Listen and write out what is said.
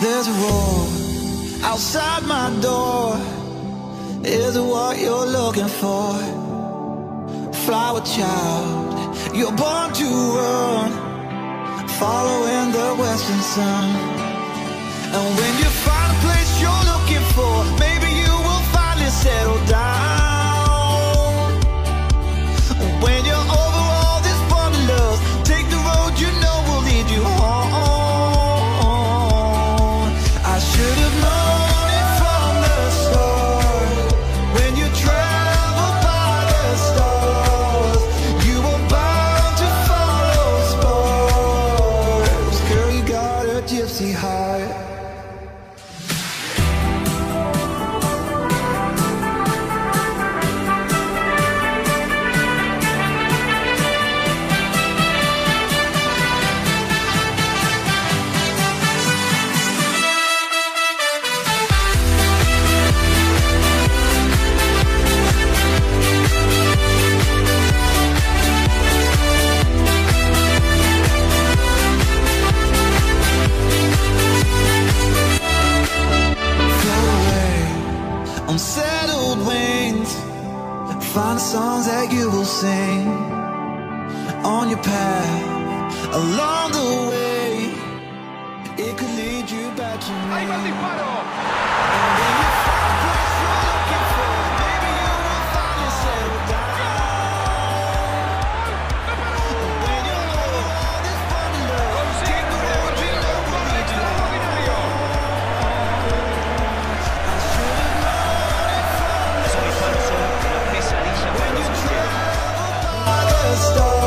There's a roar outside my door. Is it what you're looking for? Flower child, you're born to run, following the western sun. And when you on settled wings. Find the songs that you will sing on your path along the way. It could lead you back to me. stars.